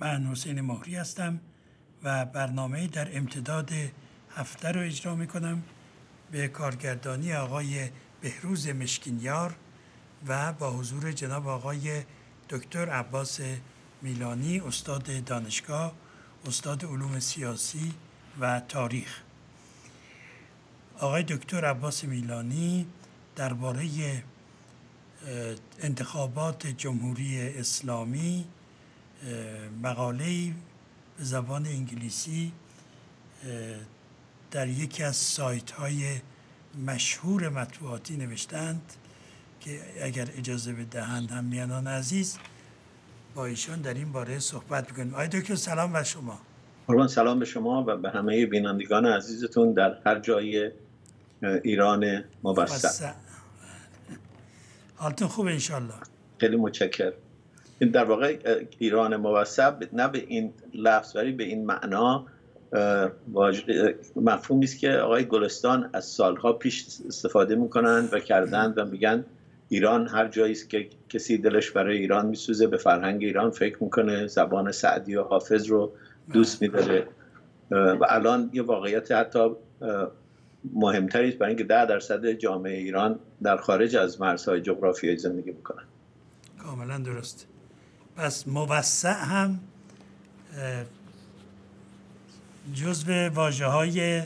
من حسین مهری هستم و برنامه در امتداد هفته رو اجرا می کنم به کارگردانی آقای بهروز مشکینیار و با حضور جناب آقای دکتر عباس میلانی استاد دانشگاه استاد علوم سیاسی و تاریخ. آقای دکتر عباس میلانی درباره انتخابات جمهوری اسلامی مقاله به زبان انگلیسی در یکی از سایت های مشهور مطبوعاتی نوشتند که اگر اجازه بدهند هم میانان عزیز با ایشان در این باره صحبت بکنیم آقای دکتر سلام بر شما. قربان سلام به شما و به همه بینندگان عزیزتون در هر جای ایران موسط حالتون خوب انشالله خیلی متشکر در واقع ایران موسط نه به این لفظ ولی به این معنا مفهومی است که آقای گلستان از سالها پیش استفاده می‌کنند و کردند و میگن ایران هر جایی است که کسی دلش برای ایران میسوزه به فرهنگ ایران فکر می‌کنه زبان سعدی و حافظ رو دوست میداره. و الان یه واقعیت حتی مهمتری است برای اینکه ده درصد جامعه ایران در خارج از مرزهای جغرافیایی زندگی می‌کنن. کاملا درست. پس موسع هم جزو واجه های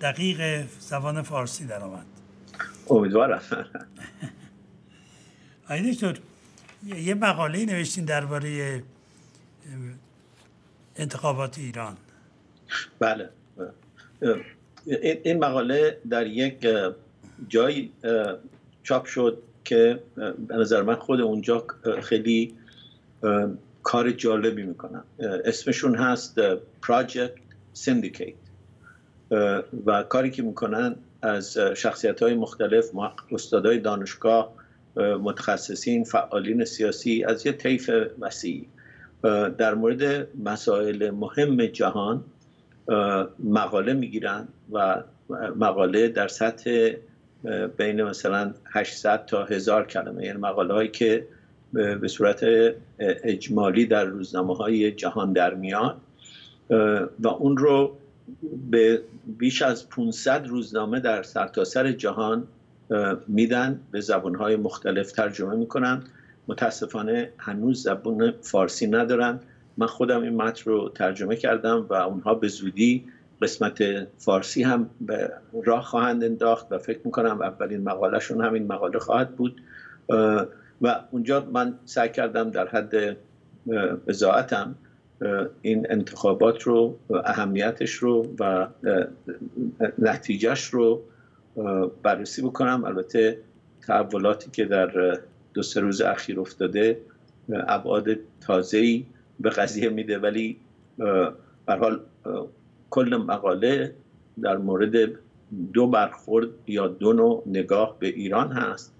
دقیق زبان فارسی در آمد. امیدوارم. آقای دکتر یه مقاله نوشتین درباره انتخابات ایران. بله. این مقاله در یک جای چاپ شد. که به نظر من خود اونجا خیلی کار جالبی می‌کنن. اسمشون هست Project Syndicate. و کاری که می‌کنن از شخصیت های مختلف استادای دانشگاه متخصصین فعالین سیاسی از یه طیف وسیع در مورد مسائل مهم جهان مقاله می‌گیرن و مقاله در سطح بین مثلا 800 تا 1000 کلمه یعنی مقاله هایی که به صورت اجمالی در روزنامه های جهان در میاد و اون رو به بیش از 500 روزنامه در سرتاسر سر جهان میدن به زبانهای مختلف ترجمه می‌کنن. متاسفانه هنوز زبان فارسی ندارن. من خودم این متن رو ترجمه کردم و اونها به زودی قسمت فارسی هم به راه خواهند انداخت و فکر می‌کنم اولین مقالهشون همین مقاله خواهد بود. و اونجا من سعی کردم در حد ازاعتم این انتخابات رو اهمیتش رو و نتیجهش رو بررسی بکنم. البته تحولاتی که در دو سه روز اخیر افتاده ابعاد تازه‌ای به قضیه میده ولی به حال کل مقاله در مورد دو برخورد یا دو نوع نگاه به ایران هست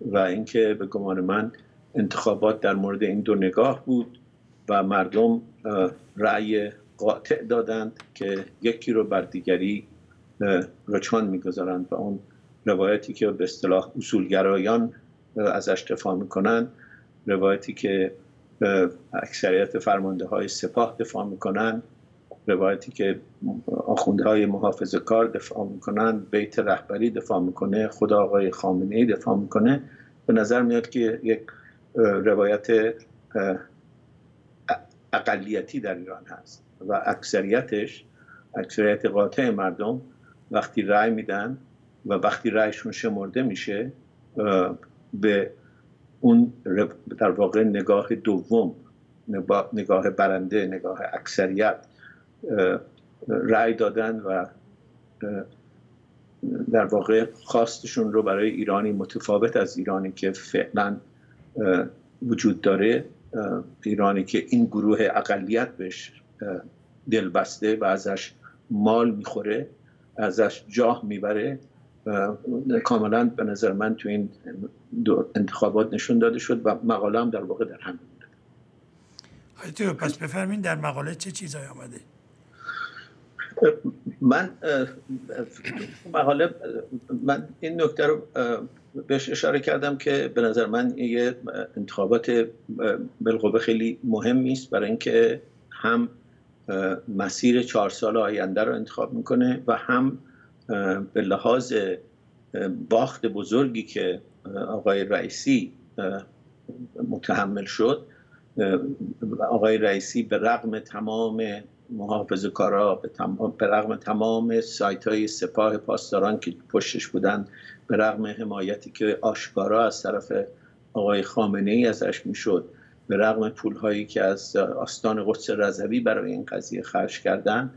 و اینکه به گمان من انتخابات در مورد این دو نگاه بود و مردم رأی قاطع دادند که یکی رو بر دیگری رچان می‌گذارند و اون روایتی که به اصطلاح اصولگرایان ازش دفاع می‌کنند روایتی که اکثریت فرمانده های سپاه دفاع می‌کنند روایتی که آخونده های محافظ کار دفاع می‌کنن بیت رهبری دفاع می‌کنه خدا آقای خامنه ای دفاع می‌کنه. به نظر میاد که یک روایت اقلیتی در ایران هست و اکثریتش اکثریت قاطع مردم وقتی رأی میدن و وقتی رأیشون شمرده میشه به اون در واقع نگاه دوم نگاه برنده نگاه اکثریت رأی دادن و در واقع خواستشون رو برای ایرانی متفاوت از ایرانی که فعلا وجود داره ایرانی که این گروه اقلیت بهش دل بسته و ازش مال می‌خوره ازش جاه می‌بره. کاملا به نظر من تو این انتخابات نشون داده شد و مقاله هم در واقع در همین بوده پس بفرمین در مقاله چه چیزایی آمده؟ من مقاله من این نکته رو بهش اشاره کردم که به نظر من یه انتخابات بالقوه خیلی مهمی است برای اینکه هم مسیر چهار سال آینده رو انتخاب می‌کنه و هم به لحاظ باخت بزرگی که آقای رئیسی متحمل شد آقای رئیسی به رغم تمام محافظ کارا به, به رغم تمام سایت های سپاه پاسداران که پشتش بودن به رغم حمایتی که آشکارا از طرف آقای خامنه ای ازش می‌شد به رغم پول هایی که از آستان قدس رضوی برای این قضیه خرج کردن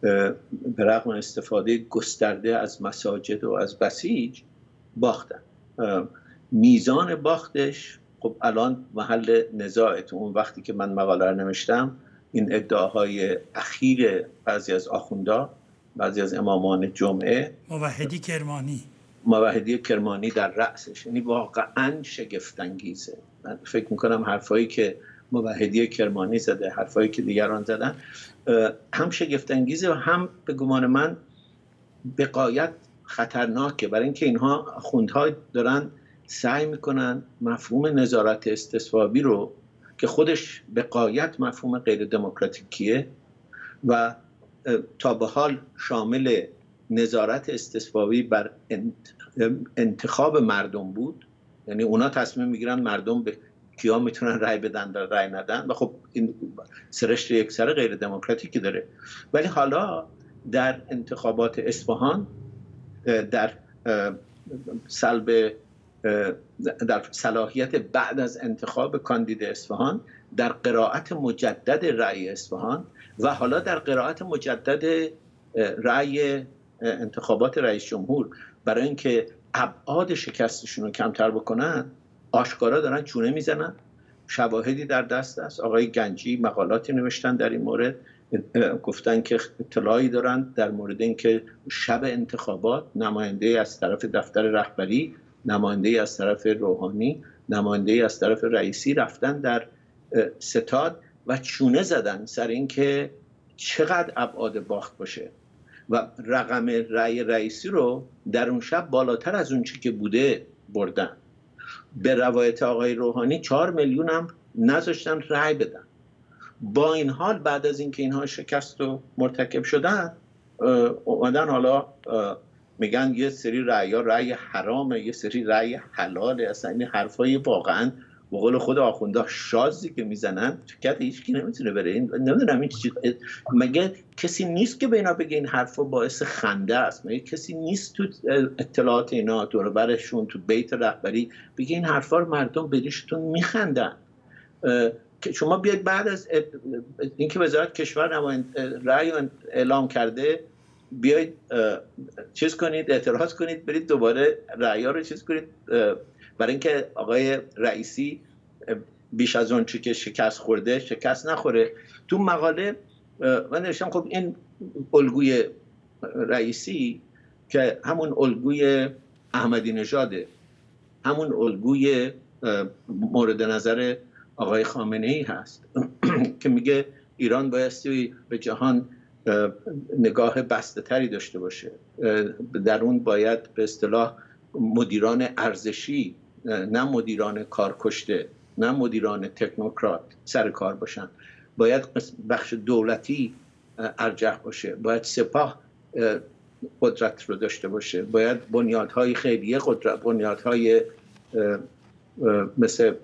به رغم استفاده گسترده از مساجد و از بسیج باختن. میزان باختش خب الان محل نزاعه تو اون وقتی که من مقاله رو نوشتم این ادعاهای اخیر بعضی از آخوندا بعضی از امامان جمعه. موحدی کرمانی. موحدی کرمانی در رأسش یعنی واقعا شگفتانگیزه. من فکر می‌کنم حرفایی که موحدی کرمانی زده حرفایی که دیگران زدن هم شگفتانگیزه و هم به گمان من بقایت خطرناکه. برای اینکه اینها خوندها دارن سعی می‌کنن مفهوم نظارت استصوابی رو که خودش به قایت مفهوم غیر دموکراتیکیه و تا به حال شامل نظارت استصوابی بر انتخاب مردم بود. یعنی اونا تصمیم می‌گیرن مردم به کیا می‌تونن رای بدن یا رای ندن و خب این سرشت یک سر غیر دموکراتیکی داره. ولی حالا در انتخابات اصفهان در سلب در صلاحیت بعد از انتخاب کاندید اصفهان در قرائت مجدد رأی اصفهان و حالا در قرائت مجدد رأی انتخابات رئیس جمهور. برای اینکه ابعاد شکستشون رو کمتر بکنن آشکارا دارن چونه می‌زنن. شواهدی در دست است. آقای گنجی مقالاتی نوشتن در این مورد. گفتن که اطلاعی دارن در مورد اینکه شب انتخابات نماینده از طرف دفتر رهبری نماینده از طرف روحانی نماینده از طرف رئیسی رفتن در ستاد و چونه زدن سر اینکه چقدر ابعاد باخت باشه. و رقم رأی رئیسی رو در اون شب بالاتر از اون چی که بوده بردن. به روایت آقای روحانی چهار میلیون هم نذاشتن رأی بدن. با این حال بعد از اینکه اینها شکست و مرتکب شدن اومدن حالا میگن یه سری رأی رأی حرامه یه سری رأی حلاله. اصلا این حرفای واقعا به قول خود آخونده شازی که می‌زنن فکر هیچ کی نمی‌تونه بره. این نمی‌دونم این چی مگه کسی نیست که به اینا بگه این حرفا باعث خنده است؟ مگه کسی نیست تو اطلاعات اینا دور برشون تو بیت رهبری بگه این حرفا رو مردم بدیشتون میخندن؟ که شما بیاید بعد از اینکه وزارت کشور رأی اعلام کرده بیاید چیز کنید اعتراض کنید برید دوباره رأی رو چیز کنید. برای اینکه آقای رئیسی بیش از اون چی که شکست خورده شکست نخوره. تو مقاله من نوشتم خب این الگوی رئیسی که همون الگوی احمدی نژاده همون الگوی مورد نظر آقای خامنه ای هست. که میگه ایران بایستی به جهان نگاه بسته تری داشته باشه. در اون باید به اصطلاح مدیران ارزشی نه مدیران کارکشته نه مدیران تکنوکرات سر کار باشن. باید بخش دولتی ارجح باشه. باید سپاه قدرت رو داشته باشه. باید بنیادهای خیلیه قدرت بنیادهای مثل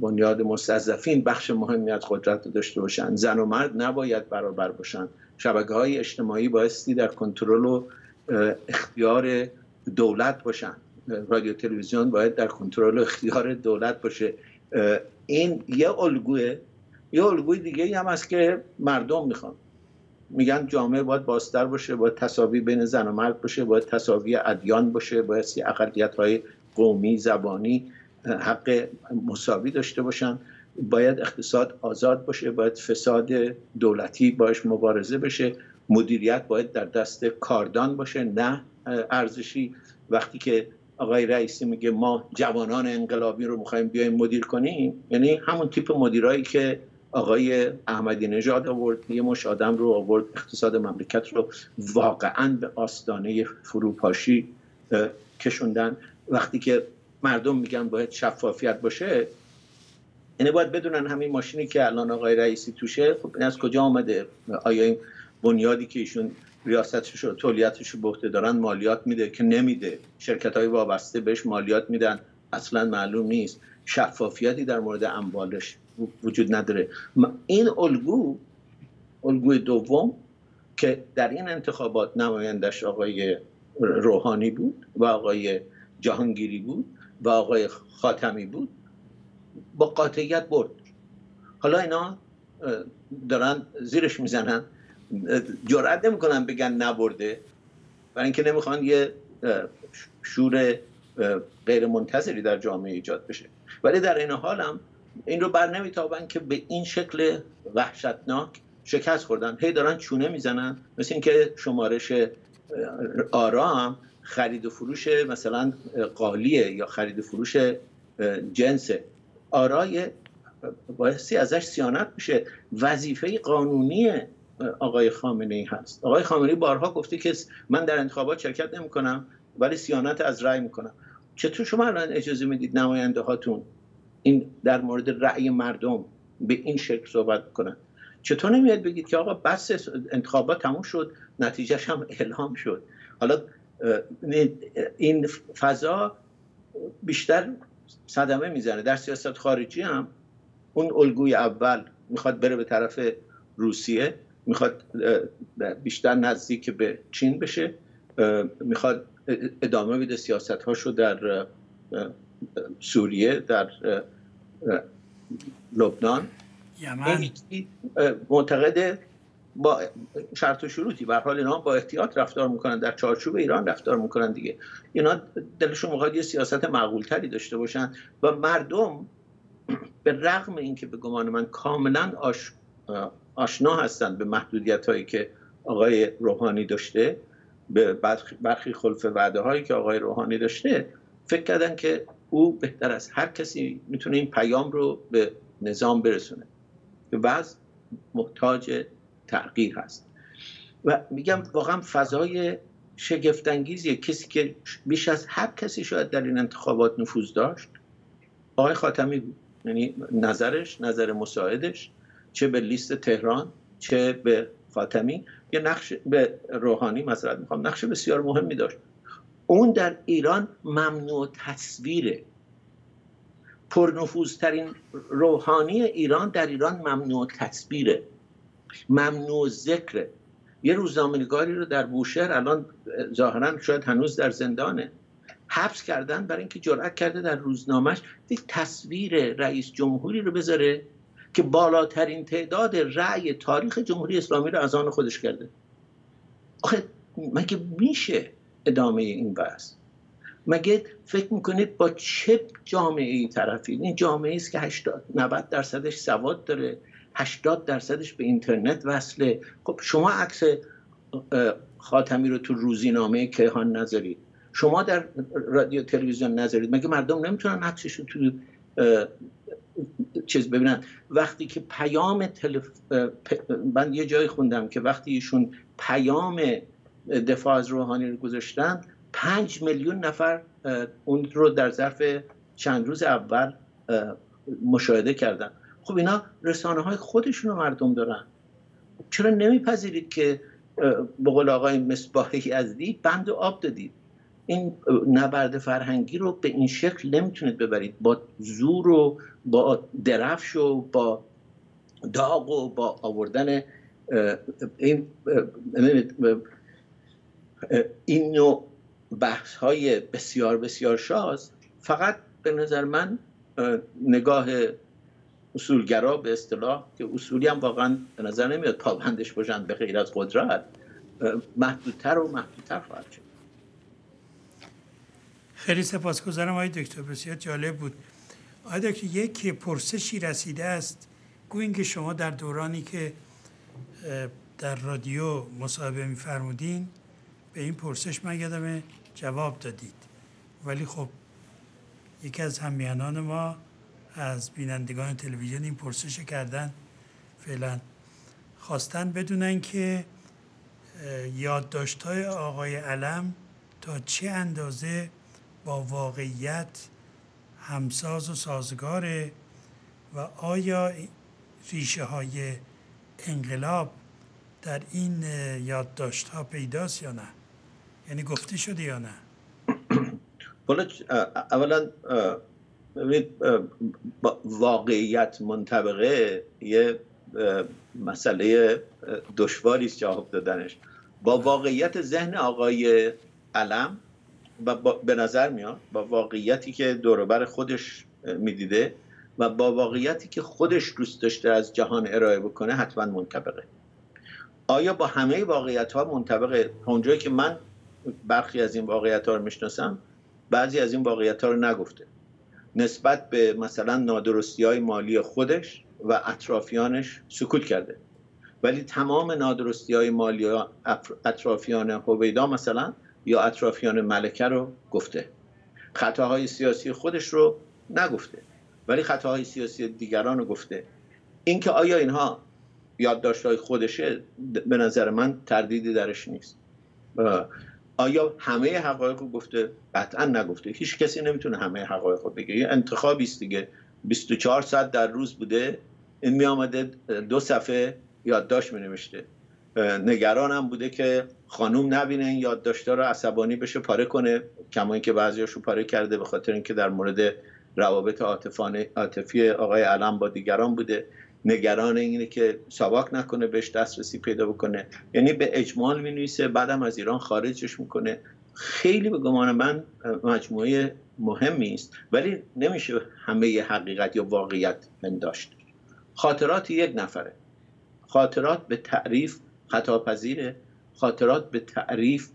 بنیاد مستضعفین بخش مهمی از قدرت رو داشته باشن. زن و مرد نباید برابر باشن. شبکه های اجتماعی بایستی در کنترل و اختیار دولت باشن. رادیو تلویزیون باید در کنترل و اختیار دولت باشه. این یه الگوه. یه الگوی دیگه هم هست که مردم می‌خوان. میگن جامعه باید باستر باشه باید تصاوی بین زن و مرد باشه باید تصاوی ادیان باشه باید اقلیت های قومی زبانی حق مساوی داشته باشن. باید اقتصاد آزاد باشه باید فساد دولتی باش مبارزه بشه. مدیریت باید در دست کاردان باشه نه ارزشی. وقتی که آقای رئیسی میگه ما جوانان انقلابی رو می‌خوایم بیایم مدیر کنیم یعنی همون تیپ مدیرایی که آقای احمدی نژاد آورد یه مش آدم رو آورد اقتصاد مملکت رو واقعا به آستانه فروپاشی کشوندن. وقتی که مردم میگن باید شفافیت باشه یعنی باید بدونن همین ماشینی که الان آقای رئیسی توشه خب این از کجا آمده؟ آیا این بنیادی که ایشون ریاستش رو تولیتش رو به دارن مالیات میده که نمیده؟ شرکت های وابسته بهش مالیات میدن. اصلا معلوم نیست. شفافیتی در مورد اموالش وجود نداره. این الگو الگوی دوم که در این انتخابات نمایندش آقای روحانی بود و آقای جهانگیری بود و آقای خاتمی بود. با قاطعیت برد. حالا اینا دارن زیرش می‌زنن. جرأت نمی‌کنن بگن نبرده. برای اینکه نمی‌خوان یه شور غیر منتظری در جامعه ایجاد بشه. ولی در این حال هم این رو بر نمیتابن که به این شکل وحشتناک شکست خوردن. هی دارن چونه می‌زنن. مثل اینکه شمارش آرا هم خرید و فروش مثلا قالیه یا خرید و فروش جنس آرای بایستی ازش سیانت میشه. وظیفه قانونی آقای خامنه ای هست. آقای خامنه ای بارها گفته که من در انتخابات شرکت نمی کنم ولی سیانت از رأی می‌کنم. چطور شما الان اجازه می‌دید نماینده هاتون این در مورد رأی مردم به این شکل صحبت کنن؟ چطور نمیاد بگید که آقا بس انتخابات تموم شد نتیجهش هم اعلام شد؟ حالا این فضا بیشتر صدمه می‌زنه. در سیاست خارجی هم اون الگوی اول می‌خواد بره به طرف روسیه می‌خواد بیشتر نزدیک به چین بشه می‌خواد ادامه بده سیاست هاشو در سوریه در لبنان. یمن. معتقد با شرط و شروطی. به حال اینا با احتیاط رفتار می‌کنن. در چارچوب ایران رفتار می‌کنن دیگه. اینا دلشون می‌خواد یه سیاست معقول تری داشته باشن و مردم به رغم اینکه به گمان من کاملا آش... آشنا هستند به محدودیت هایی که آقای روحانی داشته به برخی خلف وعده هایی که آقای روحانی داشته فکر کردن که او بهتر از هر کسی می‌تونه این پیام رو به نظام برسونه. که وضع محتاج تغییر هست. و میگم واقعا فضای شگفتانگیزیه کسی که بیش از هر کسی شاید در این انتخابات نفوذ داشت آقای خاتمی بود. یعنی نظرش نظر مساعدش چه به لیست تهران چه به خاتمی یه نقش به روحانی مثلا می‌خوام نقش بسیار مهمی داشت. اون در ایران ممنوع تصویره. پرنفوذترین روحانی ایران در ایران ممنوع تصویره. ممنوع ذکره. یه روزنامه‌نگاری رو در بوشهر الان ظاهرا شاید هنوز در زندانه. حبس کردن برای اینکه جرأت کرده در روزنامهش یک تصویر رئیس جمهوری رو بذاره که بالاترین تعداد رأی تاریخ جمهوری اسلامی رو از آن خودش کرده. آخه مگه میشه ادامه این بحث؟ مگه فکر می‌کنید با چه جامعه ای طرفی این جامعه است که 80 90 درصدش سواد داره. 80 درصدش به اینترنت وصله. خب شما عکس خاتمی رو تو روزینامه کیهان نذارید. شما در رادیو تلویزیون نذارید. مگه مردم نمی‌تونن عکسش رو تو چیز ببینن؟ وقتی که پیام تلف... من یه جایی خوندم که وقتی ایشون پیام دفاع از روحانی رو گذاشتن پنج میلیون نفر اون رو در ظرف چند روز اول مشاهده کردن. خب اینا رسانه های خودشون مردم دارن. چرا نمیپذیرید که به قول آقای مصباحی ازدی بند و آب دادید؟ این نبرد فرهنگی رو به این شکل نمی‌تونید ببرید. با زور و با درفش و با داغ و با آوردن این این نوع بحث های بسیار بسیار شاز. فقط به نظر من نگاه اصولگرا به اصطلاح که اصولی هم واقعا به نظر نمیاد پابندش باشن به غیر از قدرت محدودتر و محدودتر خواهد شد. خیلی سپاسگزارم آقای دکتر بسیار جالب بود. آقای دکتر یک پرسشی رسیده است. گوین که شما در دورانی که در رادیو مصاحبه میفرمودین به این پرسش من یادم جواب دادید. ولی خب یکی از همیانان ما از بینندگان تلویزیون این پرسش کردن. فعلا خواستن بدونن که یادداشت های آقای علم تا چه اندازه با واقعیت همساز و سازگاره و آیا ریشه های انقلاب در این یادداشت ها پیداست یا نه؟ یعنی گفته شده یا نه؟ اولا واقعیت منطبقه یه مسئله دشواری است جواب دادنش. با واقعیت ذهن آقای علم و به نظر میاد با واقعیتی که دوروبر خودش می‌دیده و با واقعیتی که خودش دوست داشته از جهان ارائه بکنه حتما منطبقه. آیا با همه واقعیت ها منطبقه اونجایی که من برخی از این واقعیت ها رو می‌شناسم بعضی از این واقعیت ها رو نگفته. نسبت به مثلا نادرستی های مالی خودش و اطرافیانش سکوت کرده. ولی تمام نادرستی های مالی اطرافیان هویدا مثلا یا اطرافیان ملکه رو گفته. خطاهای سیاسی خودش رو نگفته. ولی خطاهای سیاسی دیگران رو گفته. اینکه آیا اینها های خودشه به نظر من تردیدی درش نیست. آیا همه حقایق رو گفته؟ قطعا نگفته. هیچ کسی نمی‌تونه همه حقایق رو بگه. یه انتخابی است دیگه. 24 ساعت در روز بوده. این می آمده دو صفحه یادداشت می نوشته. نگران هم بوده که خانوم نبینه این یادداشت‌ها رو عصبانی بشه پاره کنه. کما اینکه بعضیاشو پاره کرده به خاطر اینکه در مورد روابط عاطفی آقای علم با دیگران بوده. نگران اینه که ساواک نکنه بهش دسترسی پیدا بکنه. یعنی به اجمال می نویسه بعدم از ایران خارجش می‌کنه. خیلی به گمان من مجموعه مهمی است ولی نمیشه همه حقیقت یا واقعیت داشت خاطرات یک نفره. خاطرات به تعریف خطا پذیره خاطرات به تعریف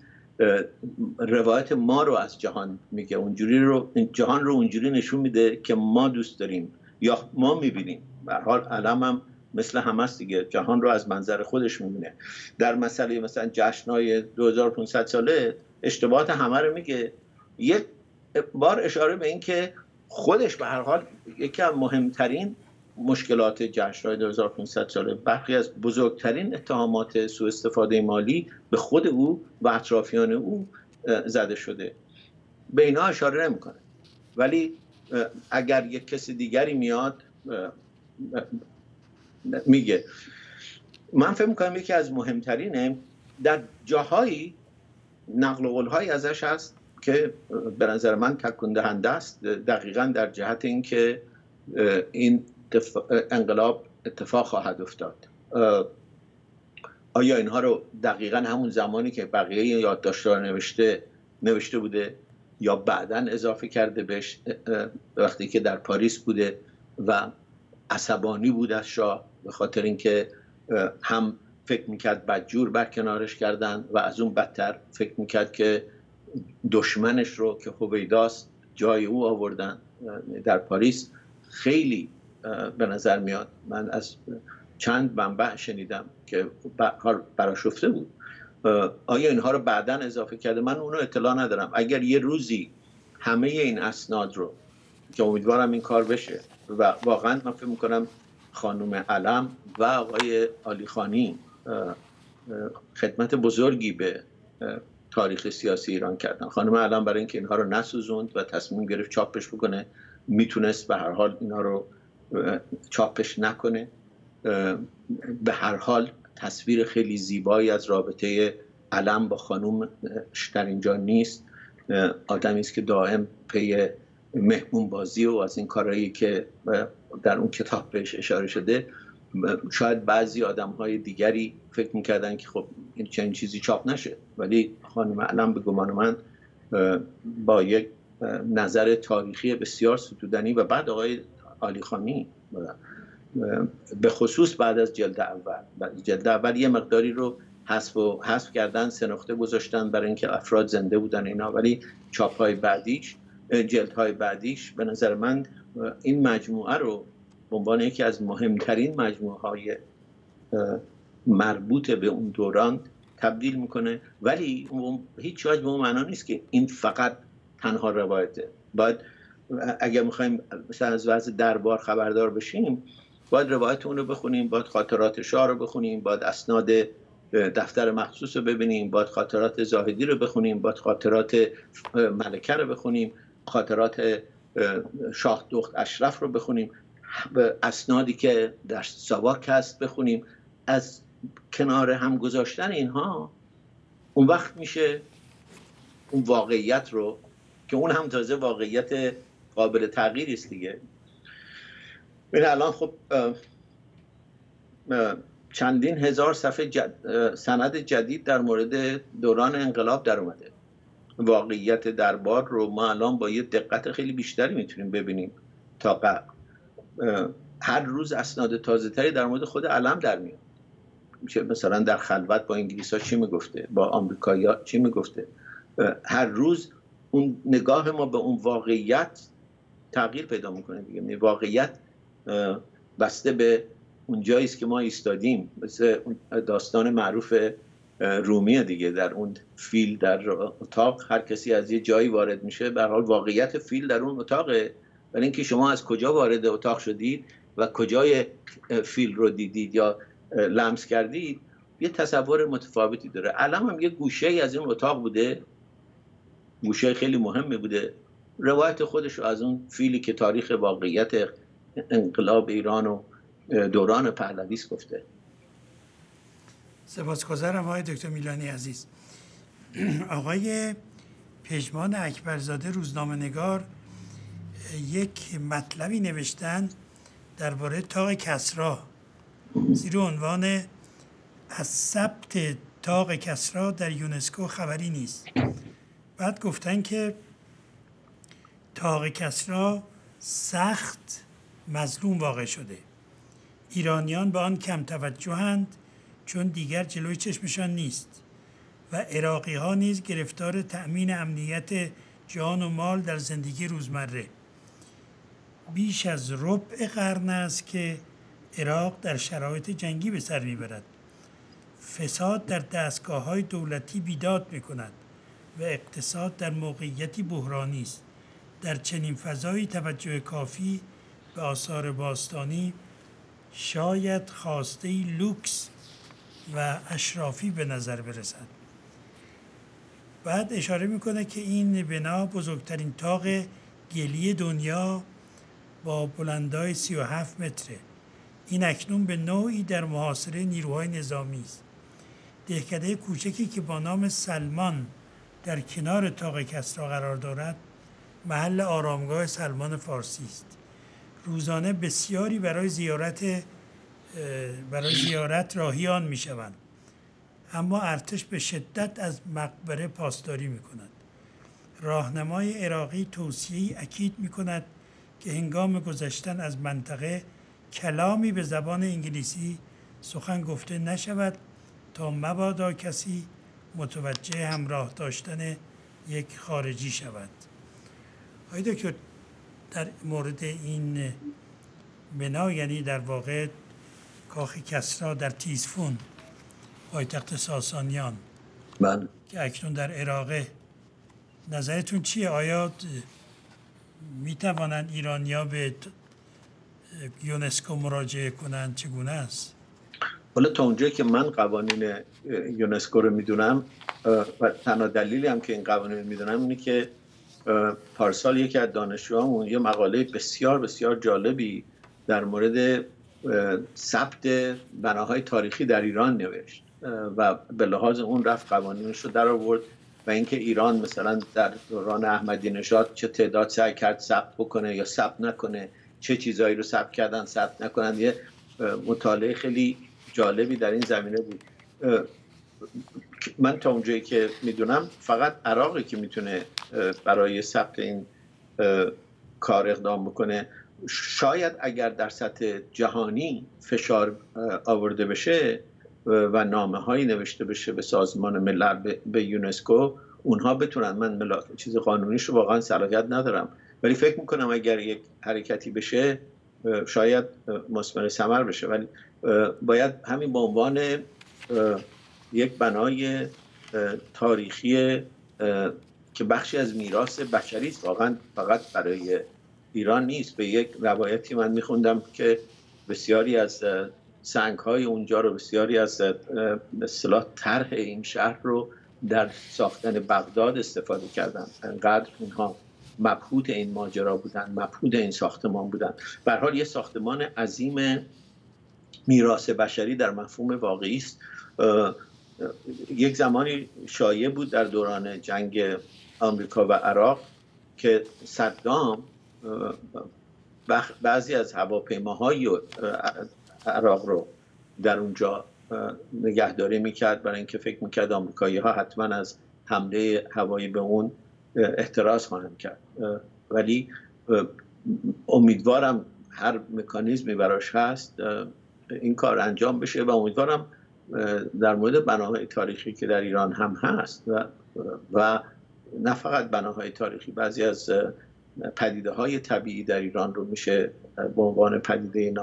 روایت ما رو از جهان میگه. اونجوری رو جهان رو اونجوری نشون میده که ما دوست داریم یا ما می‌بینیم. به حال علم هم مثل همست دیگه. جهان رو از منظر خودش می‌بینه. در مسئله مثلا جشنهای 2500 ساله اشتباهات همه رو میگه. یک بار اشاره به این که خودش به هر حال یکی از مهمترین مشکلات جشنهای 2500 ساله برخی از بزرگترین اتهامات سوء استفاده مالی به خود او و اطرافیان او زده شده. به اینا اشاره نمی‌کنه. ولی اگر یک کس دیگری میاد میگه. من فکر می‌کنم یکی از مهمترینه در جاهایی نقل قولهایی ازش هست که به نظر من تکون دهنده است. دقیقا در جهت اینکه این انقلاب اتفاق خواهد افتاد. آیا اینها رو دقیقا همون زمانی که بقیه یادداشت‌ها نوشته نوشته بوده یا بعدا اضافه کرده بهش وقتی که در پاریس بوده و عصبانی بود از شاه به خاطر اینکه هم فکر می‌کرد بدجور برکنارش کردن و از اون بدتر فکر می‌کرد که دشمنش رو که هویداست جای او آوردن در پاریس خیلی به نظر میاد. من از چند منبع شنیدم که براشفته بود. آیا اینها رو بعدا اضافه کرده؟ من اونو اطلاع ندارم. اگر یه روزی همه این اسناد رو که امیدوارم این کار بشه و واقعا من فکر می‌کنم خانم علم و آقای آلیخانی خدمت بزرگی به تاریخ سیاسی ایران کردن. خانم علم برای اینکه اینها رو نسوزوند و تصمیم گرفت چاپش بکنه می‌تونست به هر حال اینها رو چاپش نکنه. به هر حال تصویر خیلی زیبایی از رابطه علم با خانوم در اینجا نیست. آدمی است که دائم پی مهمون بازی و از این کارهایی که در اون کتاب بهش اشاره شده شاید بعضی آدم های دیگری فکر می‌کردن که خب این چنین چیزی چاپ نشه. ولی خانم علم به گمان من با یک نظر تاریخی بسیار ستودنی و بعد آقای آلی خانی به خصوص بعد از جلد اول. جلد اول یه مقداری رو حذف و حذف کردن سه نقطه گذاشتن برای اینکه افراد زنده بودن اینا ولی چاپ های بعدیش جلد های بعدیش به نظر من این مجموعه رو به عنوان یکی از مهمترین مجموعه های مربوط به اون دوران تبدیل می‌کنه. ولی هیچ وجه به اون معنا نیست که این فقط تنها روایته. باید اگر می‌خوایم مثلا از وضع دربار خبردار بشیم باید روایت اون رو بخونیم باید خاطرات شاه رو بخونیم باید اسناد دفتر مخصوص رو ببینیم باید خاطرات زاهدی رو بخونیم باید خاطرات ملکه رو بخونیم. خاطرات شاه دخت اشرف رو بخونیم اسنادی که در ساواک هست بخونیم. از کنار هم گذاشتن اینها اون وقت میشه اون واقعیت رو که اون هم تازه واقعیت قابل تغییر است دیگه. ببین الان خب چندین هزار صفحه جد... سند جدید در مورد دوران انقلاب در اومده. واقعیت دربار رو ما الان با یه دقت خیلی بیشتری می‌تونیم ببینیم تا قبل. هر روز اسناد تازه تری در مورد خود علم در میاد. میشه مثلا در خلوت با انگلیس ها چی می‌گفته؟ با آمریکایی چی می‌گفته؟ هر روز اون نگاه ما به اون واقعیت تغییر پیدا می‌کنه دیگه. یعنی واقعیت بسته به اون جایی است که ما ایستادیم. مثل داستان معروف رومی دیگه. در اون فیل در اتاق هر کسی از یه جایی وارد میشه. به حال واقعیت فیل در اون اتاقه. ولی اینکه شما از کجا وارد اتاق شدید و کجای فیل رو دیدید یا لمس کردید یه تصور متفاوتی داره. علم هم یه گوشه ای از این اتاق بوده. گوشه خیلی مهمی بوده. روایت خودش از اون فیلی که تاریخ واقعیت انقلاب ایران و دوران پهلویس گفته. سپاسگزارم آقای دکتر میلانی عزیز. آقای پژمان اکبرزاده روزنامه نگار یک مطلبی نوشتن درباره تاق کسرا. زیر عنوان از ثبت تاق کسرا در یونسکو خبری نیست. بعد گفتن که تاق کسرا سخت مظلوم واقع شده. ایرانیان به آن کم توجهند. چون دیگر جلوی چشمشان نیست و عراقی ها نیز گرفتار تأمین امنیت جان و مال در زندگی روزمره. بیش از ربع قرن است که عراق در شرایط جنگی به سر می‌برد. فساد در دستگاه های دولتی بیداد می کند و اقتصاد در موقعیتی بحرانی است. در چنین فضایی توجه کافی به آثار باستانی شاید خواسته لوکس و اشرافی به نظر برسد. بعد اشاره می‌کنه که این بنا بزرگترین تاق گلی دنیا با بلندای 37 متره. این اکنون به نوعی در محاصره نیروهای نظامی است. دهکده کوچکی که با نام سلمان در کنار تاق کسرا قرار دارد محل آرامگاه سلمان فارسی است. روزانه بسیاری برای زیارت برای زیارت راهیان می شوند اما ارتش به شدت از مقبره پاسداری می کند راهنمای عراقی توصیه اکید می کند که هنگام گذشتن از منطقه کلامی به زبان انگلیسی سخن گفته نشود تا مبادا کسی متوجه همراه داشتن یک خارجی شود. آیا دکتر در مورد این بنا یعنی در واقع کاخ کسرا در تیزفون پایتخت ساسانیان. من. که اکنون در عراقه. نظرتون چیه؟ آیا می توانند ایرانیا به یونسکو مراجعه کنند؟ چگونه است؟ حالا تا اونجایی که من قوانین یونسکو رو می‌دونم و تنها دلیلی هم که این قوانین رو می‌دونم اینه که پارسال یکی از دانشجوهامون یه مقاله بسیار بسیار جالبی در مورد ثبت بناهای تاریخی در ایران نوشت و به لحاظ اون رفت قوانینش رو در آورد و اینکه ایران مثلا در دوران احمدی نژاد چه تعداد سعی کرد ثبت بکنه یا ثبت نکنه چه چیزایی رو ثبت کردن ثبت نکنن یه مطالعه خیلی جالبی در این زمینه بود. من تا اونجایی که می‌دونم فقط عراقی که می‌تونه برای ثبت این کار اقدام بکنه شاید اگر در سطح جهانی فشار آورده بشه و نامه هایی نوشته بشه به سازمان ملل به یونسکو اونها بتونن. من ملا... چیز قانونیش رو واقعا صلاحیت ندارم. ولی فکر می‌کنم اگر یک حرکتی بشه شاید مسمر سمر بشه. ولی باید همین به عنوان یک بنای تاریخی که بخشی از میراث بشری است واقعا فقط برای ایران نیست. به یک روایتی من میخوندم که بسیاری از سنگ های اونجا رو بسیاری از اصطلاح طرح این شهر رو در ساختن بغداد استفاده کردن. انقدر اونها مبهوت این ماجرا بودن مبهوت این ساختمان بودن. به حال یه ساختمان عظیم میراث بشری در مفهوم واقعی است. یک زمانی شایع بود در دوران جنگ آمریکا و عراق که صدام بعضی از هواپیماهای عراق رو در اونجا نگهداری می‌کرد. برای اینکه فکر می‌کرد آمریکایی ها حتما از حمله هوایی به اون احتراز خواهند کرد. ولی امیدوارم هر مکانیزمی براش هست این کار انجام بشه و امیدوارم در مورد بناهای تاریخی که در ایران هم هست و, و نه فقط بناهای تاریخی بعضی از پدیده های طبیعی در ایران رو میشه به عنوان پدیده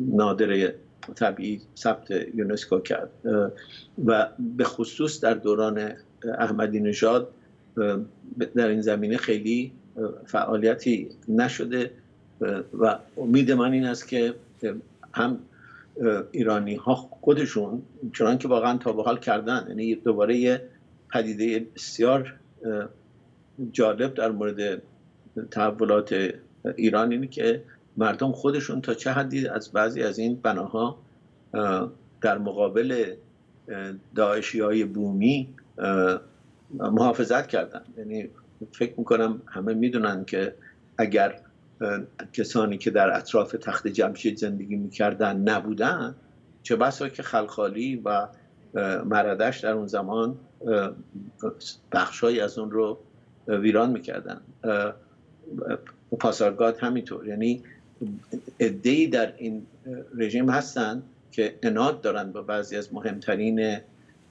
نادر طبیعی ثبت یونسکو کرد. و به خصوص در دوران احمدی نژاد در این زمینه خیلی فعالیتی نشده و امید من این است که هم ایرانی ها خودشون چنان که واقعا تا به حال کردن یعنی دوباره یه پدیده بسیار جالب در مورد تحولات ایران اینه که مردم خودشون تا چه حدی از بعضی از این بناها در مقابل داعشی های بومی محافظت کردن. یعنی فکر می‌کنم همه می‌دونن که اگر کسانی که در اطراف تخت جمشید زندگی می‌کردن نبودن چه بسا که خلخالی و مردش در اون زمان بخشهایی از اون رو ویران می‌کردن. پاسارگاد همینطور. یعنی ادهی در این رژیم هستن که اناد دارن با بعضی از مهمترین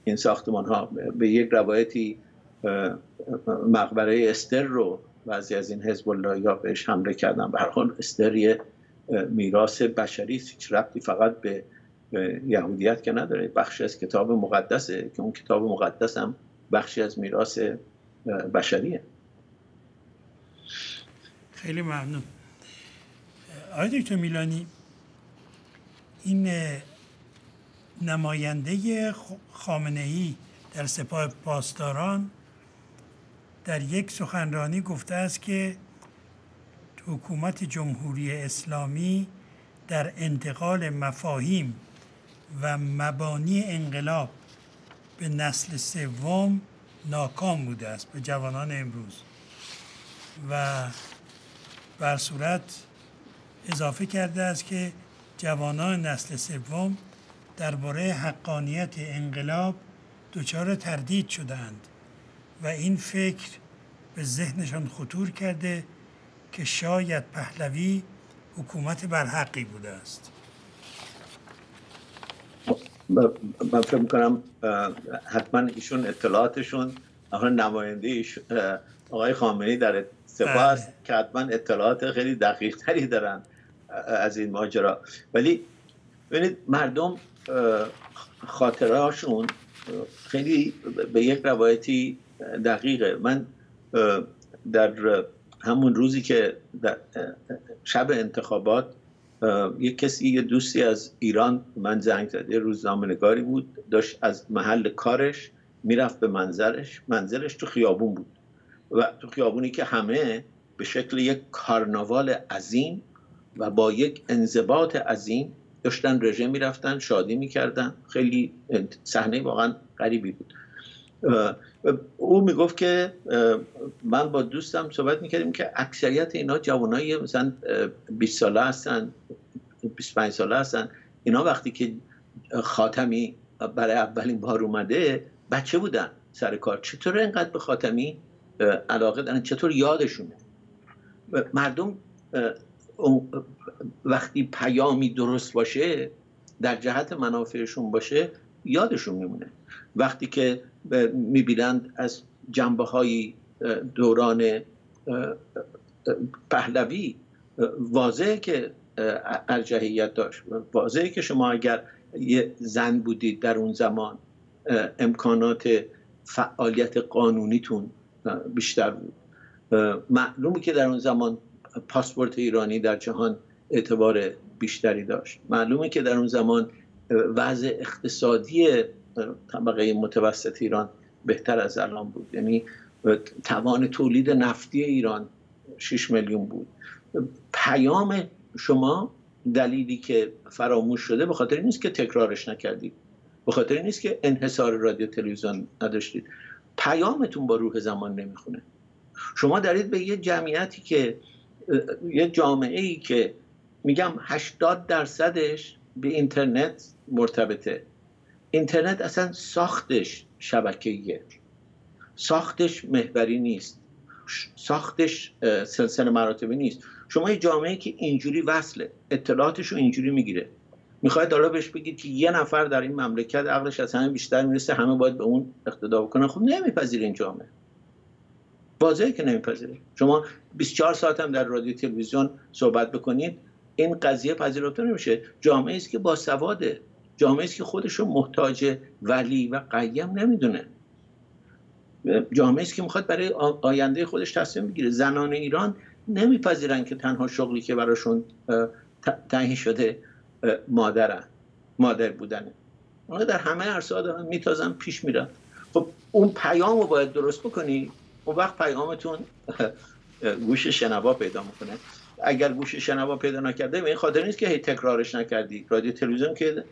این ساختمان ها به یک روایتی مقبره استر رو بعضی از این حزب الله یا بهش حمله کردن. به هر حال استر یه میراث بشری هیچ ربطی فقط به یهودیت که نداره. بخشی از کتاب مقدسه که اون کتاب مقدس هم بخشی از میراث بشریه. خیلی ممنون. آقای دکتر میلانی این نماینده خامنه ای در سپاه پاسداران در یک سخنرانی گفته است که حکومت جمهوری اسلامی در انتقال مفاهیم و مبانی انقلاب به نسل سوم ناکام بوده است به جوانان امروز. و بر صورت اضافه کرده است که جوانان نسل سوم درباره حقانیت انقلاب دچار تردید شدند و این فکر به ذهنشان خطور کرده که شاید پهلوی حکومت بر حقی بوده است. من فکر می‌کنم حتما ایشون اطلاعاتشون نماینده آقای خامنه‌ای در سپاه است که حتما اطلاعات خیلی دقیق تری دارن از این ماجرا. ولی ببینید مردم خاطره خیلی به یک روایتی دقیقه. من در همون روزی که در شب انتخابات یک کسی یه دوستی از ایران من زنگ زد. یه روزنامه بود داشت از محل کارش می‌رفت به منظرش. منظرش تو خیابون بود. و تو خیابونی که همه به شکل یک کارناوال عظیم و با یک انضباط عظیم داشتن رژه می‌رفتن شادی می‌کردن. خیلی صحنه واقعا غریبی بود. او می‌گفت که من با دوستم صحبت می‌کردیم که اکثریت اینا جوانای مثلا 20 ساله هستن 25 ساله هستن. اینا وقتی که خاتمی برای اولین بار اومده بچه بودن سر کار. چطور اینقدر به خاتمی علاقه دارن. چطور یادشونه؟ مردم وقتی پیامی درست باشه در جهت منافعشون باشه یادشون میمونه. وقتی که می‌بینند از جنبه های دوران پهلوی واضحه که ارجحیت داشت. واضحه که شما اگر یه زن بودید در اون زمان امکانات فعالیت قانونیتون بیشتر بود. معلومه که در اون زمان پاسپورت ایرانی در جهان اعتبار بیشتری داشت. معلومه که در اون زمان وضع اقتصادی طبقه متوسط ایران بهتر از الان بود. یعنی توان تولید نفتی ایران 6 میلیون بود. پیام شما دلیلی که فراموش شده به خاطر نیست که تکرارش نکردید. به خاطر نیست که انحصار رادیو تلویزیون نداشتید. پیامتون با روح زمان نمی‌خونه. شما دارید به یه جمعیتی که یه جامعه ای که میگم 80 درصدش به اینترنت مرتبطه. اینترنت اصلا ساختش شبکه‌ایه. ساختش محوری نیست. ساختش سلسله مراتبی نیست. شما یه جامعه که اینجوری وصله اطلاعاتش رو اینجوری می‌گیره. می‌خواید حالا بهش بگید که یه نفر در این مملکت عقلش از همه بیشتر می‌رسه همه باید به اون اقتدا بکنن. خب نمیپذیره این جامعه. واضحه که نمیپذیره. شما 24 ساعت هم در رادیو تلویزیون صحبت بکنید این قضیه پذیرفته نمیشه. جامعه است که با سواده. جامعه است که خودش رو محتاج ولی و قیم نمی‌دونه. جامعه است که می‌خواد برای آینده خودش تصمیم بگیره. زنان ایران نمیپذیرن که تنها شغلی که براشون تعیین شده مادرن مادر بودنه. اونا در همه عرصه دارن میتازن پیش میرن. خب اون پیام رو باید درست بکنی اون وقت پیامتون گوش شنوا پیدا می‌کنه. اگر گوش شنوا پیدا نکرده به این خاطر نیست که هی تکرارش نکردی. رادیو تلویزیون که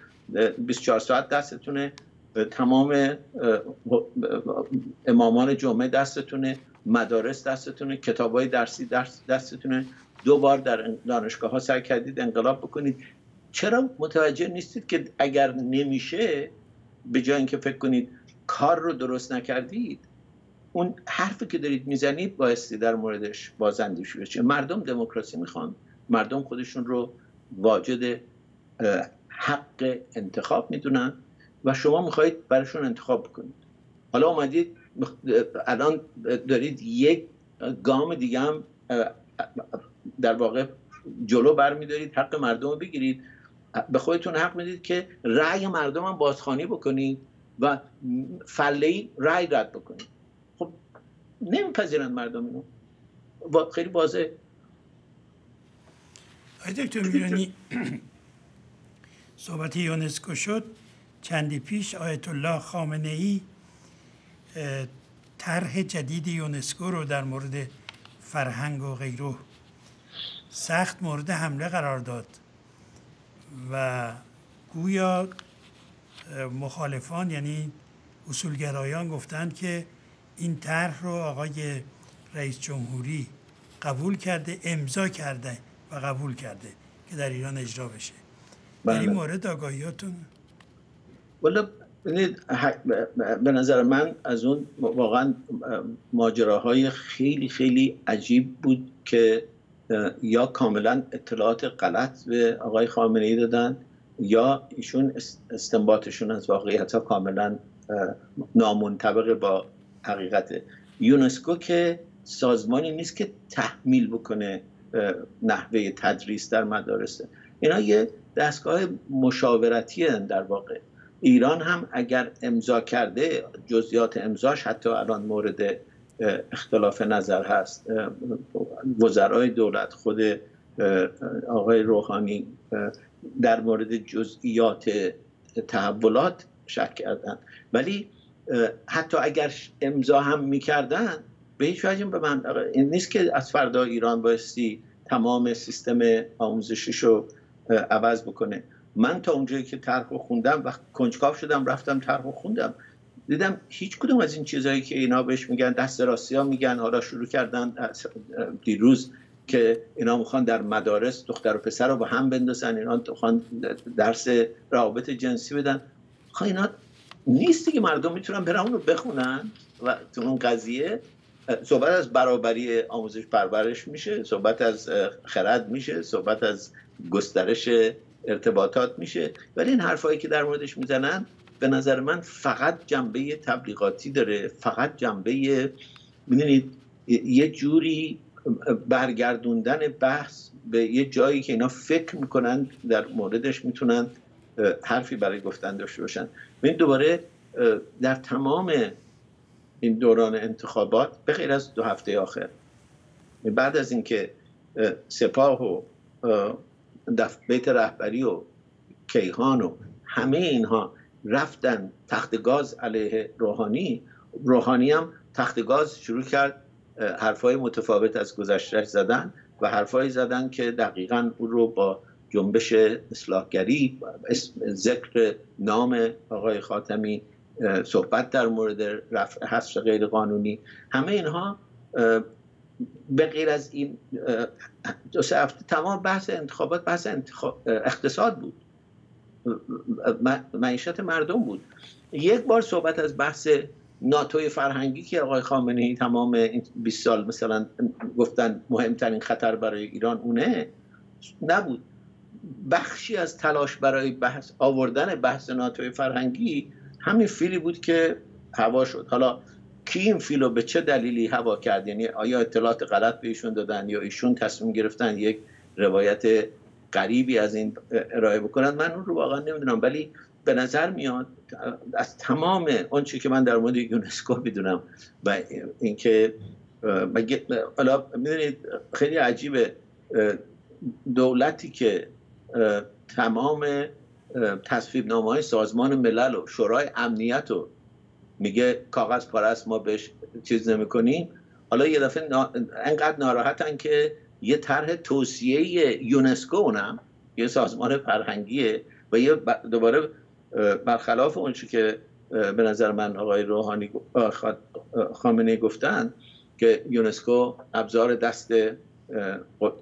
24 ساعت دستتونه تمام امامان جمعه دستتونه مدارس دستتونه کتاب های درسی دستتونه. دو بار در دانشگاه ها سعی کردید انقلاب بکنید. چرا متوجه نیستید که اگر نمیشه به جای اینکه فکر کنید کار رو درست نکردید اون حرفی که دارید می‌زنید بایستی در موردش بازندیشی بشه. مردم دموکراسی می‌خوان. مردم خودشون رو واجد حق انتخاب می‌دونن و شما می‌خواهید براشون انتخاب بکنید. حالا اومدید الان دارید یک گام دیگه هم در واقع جلو برمیدارید حق مردم رو بگیرید. به خودتون حق می‌دید که رأی مردم هم بازخانی بکنید و فله رأی رد بکنید. خب نمیپذیرند مردم اینو. خیلی واضح آقای دکتر میرانی صحبت یونسکو شد. چندی پیش آیت الله خامنه ای طرح جدید یونسکو رو در مورد فرهنگ و غیره سخت مورد حمله قرار داد. و گویا مخالفان یعنی اصولگرایان گفتند که این طرح رو آقای رئیس جمهوری قبول کرده امضا کرده و قبول کرده که در ایران اجرا بشه در این بله. مورد آگاهیاتون والا به نظر من از اون واقعا ماجراهای خیلی خیلی عجیب بود که یا کاملا اطلاعات غلط به آقای خامنه ای دادن یا ایشون استنباطشون از واقعیت ها کاملا نامنطبق با حقیقت. یونسکو که سازمانی نیست که تحمیل بکنه نحوه تدریس در مدارسه اینا یه دستگاه مشاورتی در واقع. ایران هم اگر امضا کرده جزئیات امضاش حتی الان مورد اختلاف نظر هست. وزرای دولت خود آقای روحانی در مورد جزئیات تحولات شک کردن. ولی حتی اگر امضا هم می‌کردن به هیچ وجه به من این نیست که از فردا ایران بایستی تمام سیستم آموزشیش رو عوض بکنه. من تا اونجایی که طرح خوندم وقت کنجکاو شدم رفتم طرح خوندم. دیدم هیچ کدوم از این چیزهایی که اینا بهش میگن دست راستی ها میگن. حالا شروع کردن دیروز که اینا می‌خوان در مدارس دختر و پسر رو با هم بندازن اینا می‌خوان درس روابط جنسی بدن. خب اینا نیستی که مردم می‌تونن برن رو بخونن و تو اون قضیه صحبت از برابری آموزش پرورش میشه صحبت از خرد میشه صحبت از گسترش ارتباطات میشه. ولی این حرفایی که در موردش می‌زنن به نظر من فقط جنبه تبلیغاتی داره فقط جنبه می‌دونید یه جوری برگردوندن بحث به یه جایی که اینا فکر می‌کنن در موردش می‌تونن حرفی برای گفتن داشته باشن. این دوباره در تمام این دوران انتخابات به غیر از دو هفته آخر بعد از اینکه سپاه و بیت رهبری و کیهان و همه اینها رفتن تخت گاز علیه روحانی روحانی هم تخت گاز شروع کرد حرفای متفاوت از گذشته زدن و حرفایی زدن که دقیقا او رو با جنبش اصلاحگری ذکر نام آقای خاتمی صحبت در مورد رفع حذف غیر قانونی همه اینها به غیر از این دو سه هفته تمام بحث انتخابات بحث اقتصاد بود. معیشت مردم بود. یک بار صحبت از بحث ناتوی فرهنگی که آقای خامنه ای تمام 20 سال مثلا گفتن مهمترین خطر برای ایران اونه نبود. بخشی از تلاش برای بحث آوردن بحث ناتوی فرهنگی همین فیلی بود که هوا شد. حالا کی این فیلو به چه دلیلی هوا کرد؟ یعنی آیا اطلاعات غلط به ایشون دادن یا ایشون تصمیم گرفتن یک روایت غریبی از این ارائه بکنن من اون رو واقعا نمی‌دونم ولی به نظر میاد از تمام آنچه که من در مورد یونسکو می‌دونم و اینکه حالا می‌دونید خیلی عجیبه دولتی که تمام تصویب نامه های سازمان ملل و شورای امنیت رو میگه کاغذ پرست ما بهش چیز نمی کنیم حالا یه دفعه. انقدر ناراحتن که یه طرح توصیه یونسکو اونم یه سازمان فرهنگیه و یه دوباره برخلاف اونچه که به نظر من آقای روحانی خامنه گفتن که یونسکو ابزار دست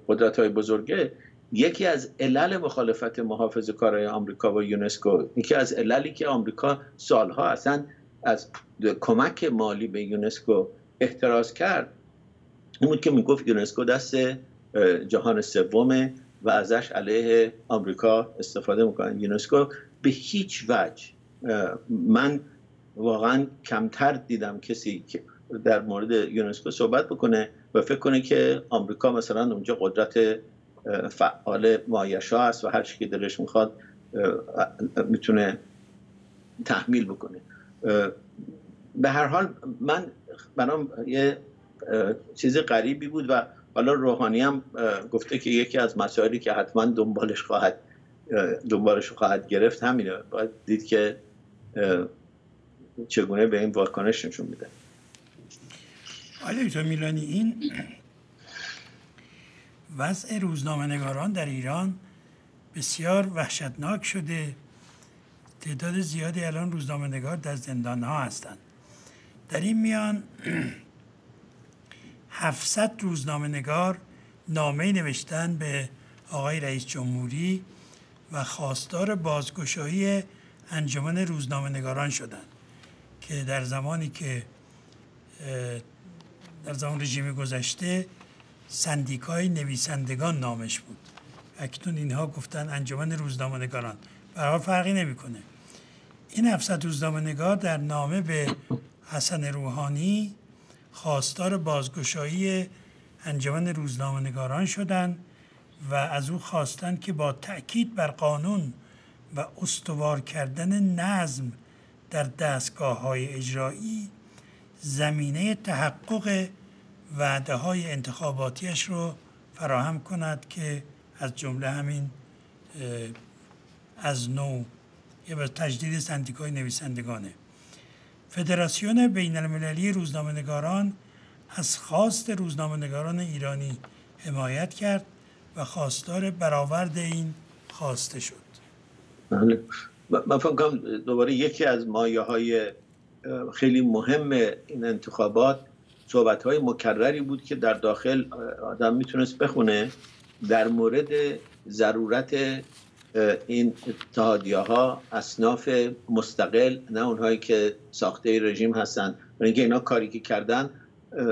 قدرت های بزرگه یکی از علل مخالفت محافظ کارهای آمریکا و یونسکو یکی از عللی که آمریکا سالها اصلا از کمک مالی به یونسکو احتراز کرد این که می‌گفت یونسکو دست جهان سومه و ازش علیه آمریکا استفاده می‌کنن. یونسکو به هیچ وجه من واقعا کمتر دیدم کسی که در مورد یونسکو صحبت بکنه و فکر کنه که آمریکا مثلا اونجا قدرت فعال مایشا است و هر که دلش می‌خواد می‌تونه تحمیل بکنه. به هر حال من برام یه چیز غریبی بود و حالا روحانی هم گفته که یکی از مسائلی که حتما دنبالش خواهد دنبالش خواهد گرفت همینه. باید دید که چگونه به این واکنش نشون میده. آیا میلانی این وضع روزنامه نگاران در ایران بسیار وحشتناک شده. تعداد زیادی الان روزنامه نگار در زندان ها هستند. در این میان 700 روزنامه نگار نامه نوشتن به آقای رئیس جمهوری و خواستار بازگشایی انجمن روزنامه نگاران شدند که در زمانی که در زمان رژیم گذشته سندیکای نویسندگان نامش بود. اکنون اینها گفتن انجمن روزنامه نگاران. برای فرقی نمی‌کنه. این 700 روزنامه نگار در نامه به حسن روحانی خواستار بازگشایی انجمن روزنامه نگاران شدند و از او خواستند که با تأکید بر قانون و استوار کردن نظم در دستگاه های اجرایی زمینه تحقق وعده های انتخاباتیش رو فراهم کند که از جمله همین از نو یا به تجدید سندیکای نویسندگانه. فدراسیون بین المللی روزنامه‌نگاران از خواست روزنامه‌نگاران ایرانی حمایت کرد و خواستار برآورد این خواسته شد بله. من فکر دوباره یکی از مایه های خیلی مهم این انتخابات صحبت های مکرری بود که در داخل آدم می‌تونست بخونه در مورد ضرورت این اتحادیه ها اصناف مستقل نه اونهایی که ساخته رژیم هستن. و اینکه اینا کاری که کردن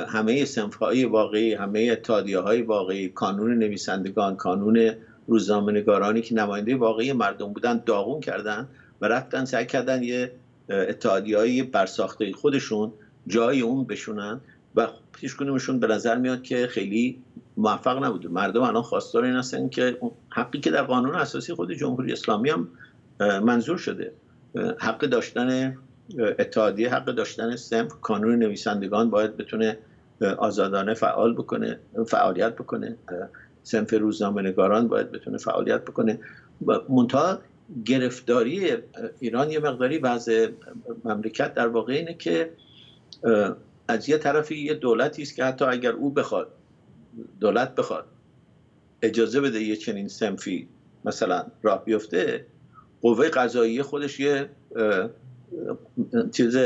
همه سنف های واقعی همه اتحادیه های واقعی کانون نویسندگان کانون روزنامه نگارانی که نماینده واقعی مردم بودن داغون کردن و رفتن سعی کردن یه اتحادیه های برساخته خودشون جای اون بشونن. و پیش به نظر میاد که خیلی موفق نبوده. مردم الان خواستار این هستن که حقی که در قانون اساسی خود جمهوری اسلامی هم منظور شده. حق داشتن اتحادیه حق داشتن سنف کانون نویسندگان باید بتونه آزادانه فعال بکنه فعالیت بکنه. سنف روزنامه نگاران باید بتونه فعالیت بکنه. منتها گرفتاری ایران یه مقداری وضع مملکت در واقع اینه که از یه طرفی یه دولتی است که حتی اگر او بخواد دولت بخواد. اجازه بده یه چنین سنفی مثلا راه بیفته قوه قضایی خودش یه چیز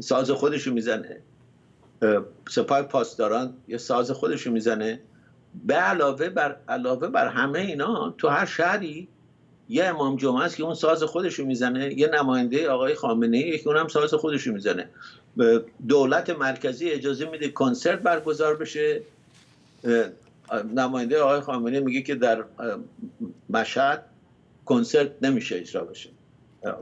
ساز خودشو می‌زنه. سپاه پاسداران یه ساز خودشو می‌زنه. به علاوه بر علاوه بر همه اینا تو هر شهری یه امام جمعه است که اون ساز خودشو می‌زنه. یه نماینده آقای خامنه ای که اونم ساز خودشو می‌زنه. دولت مرکزی اجازه میده کنسرت برگزار بشه. نماینده آقای خامنه میگه که در مشهد کنسرت نمیشه اجرا بشه.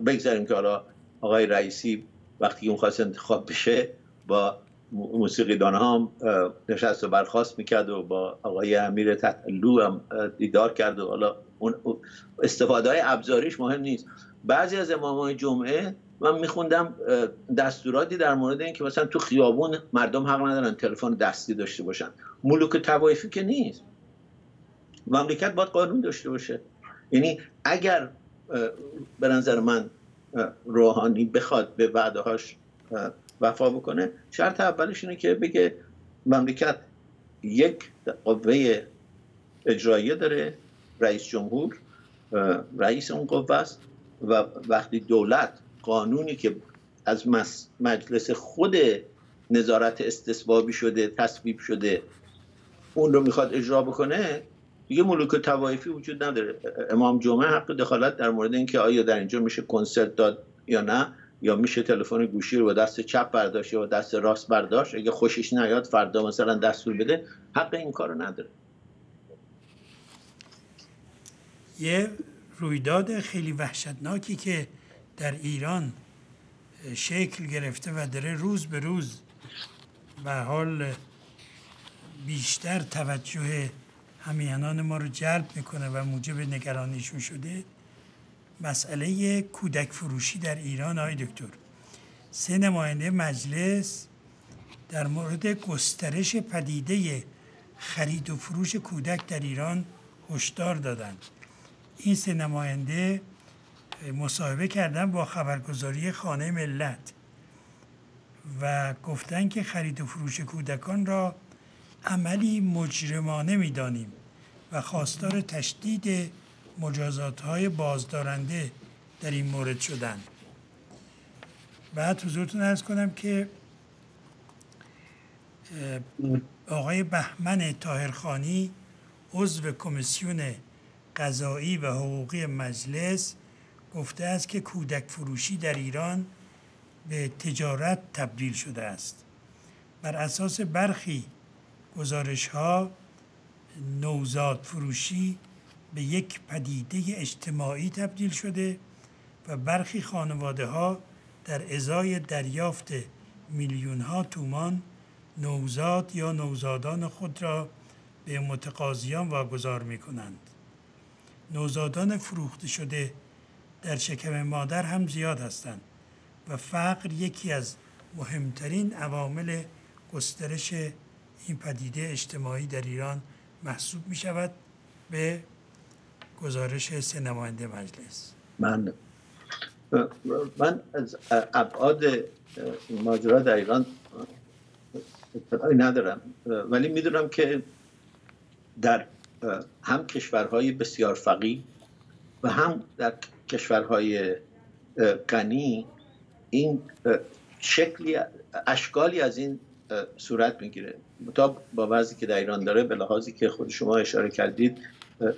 بگذاریم که حالا آقای رئیسی وقتی اون خواست انتخاب بشه با موسیقی دانه هم نشست و برخواست می‌کرد و با آقای امیر تطلو هم دیدار کرد و حالا اون استفاده های ابزاریش مهم نیست. بعضی از های جمعه من میخوندم دستوراتی در مورد اینکه مثلا تو خیابون مردم حق ندارن تلفن دستی داشته باشن. ملوک توایفی که نیست. مملکت باید قانون داشته باشه. یعنی اگر به نظر من روحانی بخواد به وعدهاش وفا بکنه شرط اولش اینه که بگه مملکت یک قوه اجراییه داره رئیس جمهور رئیس اون قوه است و وقتی دولت قانونی که از مجلس خود نظارت استصوابی شده تصویب شده اون رو می‌خواد اجرا بکنه دیگه ملوک توایفی وجود نداره. امام جمعه حق دخالت در مورد اینکه آیا در اینجا میشه کنسرت داد یا نه یا میشه تلفن گوشی رو با دست چپ برداشت یا دست راست برداشت. اگه خوشش نیاد فردا مثلا دستور بده حق این کارو نداره. یه رویداد خیلی وحشتناکی که در ایران شکل گرفته و داره روز به روز به حال بیشتر توجه همیهنان ما رو جلب می‌کنه و موجب نگرانیشون شده. مسئله کودک فروشی در ایران آقای دکتر. سه نماینده مجلس در مورد گسترش پدیده خرید و فروش کودک در ایران هشدار دادند. این سه نماینده مصاحبه کردن با خبرگزاری خانه ملت و گفتن که خرید و فروش کودکان را عملی مجرمانه می‌دانیم و خواستار تشدید مجازات های بازدارنده در این مورد شدن. بعد حضورتون ارز کنم که آقای بهمن تاهرخانی عضو کمیسیون قضایی و حقوقی مجلس گفته است که کودک فروشی در ایران به تجارت تبدیل شده است بر اساس برخی گزارش ها نوزاد فروشی به یک پدیده اجتماعی تبدیل شده و برخی خانواده ها در ازای دریافت میلیون ها تومان نوزاد یا نوزادان خود را به متقاضیان واگذار می کنند. نوزادان فروخته شده در شکم مادر هم زیاد هستند و فقر یکی از مهمترین عوامل گسترش این پدیده اجتماعی در ایران محسوب می شود به گزارش سه نماینده مجلس. من من از ابعاد ماجرا در ایران اطلاعی ندارم ولی می‌دونم که در هم کشورهای بسیار فقیر و هم در کشورهای غنی این شکلی اشکالی از این صورت می‌گیره. تا با وضعی که در ایران داره به لحاظی که خود شما اشاره کردید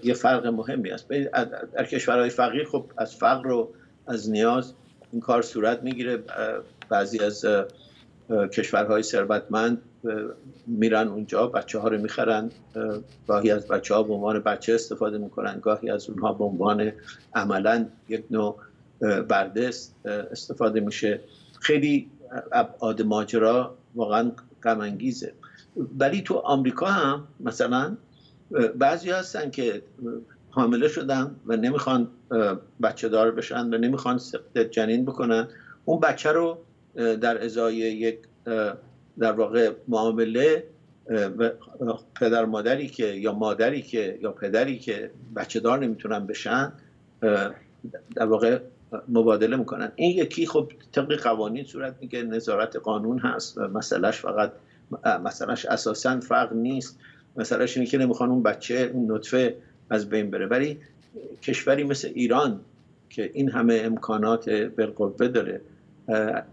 یه فرق مهمی است. در کشورهای فقیر خب از فقر و از نیاز این کار صورت می‌گیره. بعضی از کشورهای ثروتمند میرن اونجا بچه ها رو می‌خرن گاهی از بچه ها به عنوان بچه استفاده می‌کنن گاهی از اونها به عنوان عملا یک نوع بردست استفاده میشه. خیلی ابعاد ماجرا واقعا غم انگیزه ولی تو آمریکا هم مثلا بعضی هستن که حامله شدن و نمی‌خوان بچه دار بشن و نمی‌خوان جنین بکنن. اون بچه رو در ازای یک در واقع معامله پدر مادری که یا مادری که یا پدری که بچه دار نمی‌تونن بشن در واقع مبادله می‌کنن. این یکی خب طبق قوانین صورت میگه نظارت قانون هست مسئلهش فقط مسئلهش اساسا فرق نیست. مسئلهش اینه که نمی‌خوان اون بچه اون نطفه از بین بره. ولی کشوری مثل ایران که این همه امکانات بالقوه داره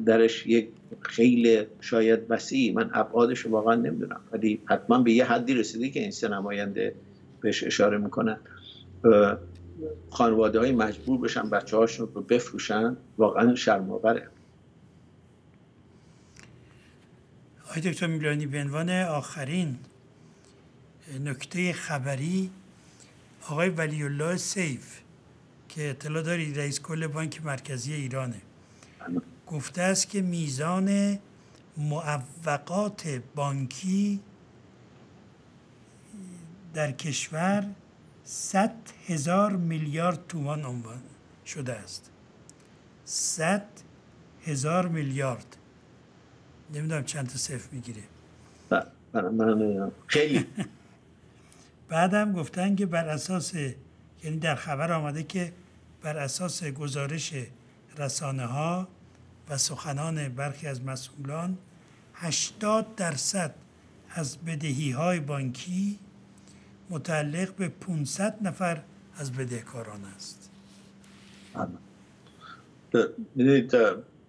درش یک خیلی شاید وسیع من ابعادش واقعا نمی‌دونم. ولی حتما به یه حدی رسیده که این سه نماینده بهش اشاره می‌کنن خانواده های مجبور بشن بچه هاشون رو بفروشن. واقعا شرماوره آقای دکتر میلانی به عنوان آخرین نکته خبری آقای ولی الله سیف که اطلاع دارید رئیس کل بانک مرکزی ایرانه. گفته است که میزان معوقات بانکی در کشور 100 هزار میلیارد تومان عنوان شده است. 100 هزار میلیارد. نمی‌دونم چند تا صفر می‌گیره. خیلی. بعدم گفتن که بر اساس یعنی در خبر آمده که بر اساس گزارش رسانه ها و سخنان برخی از مسئولان 80 درصد از بدهی های بانکی متعلق به 500 نفر از بدهکاران است.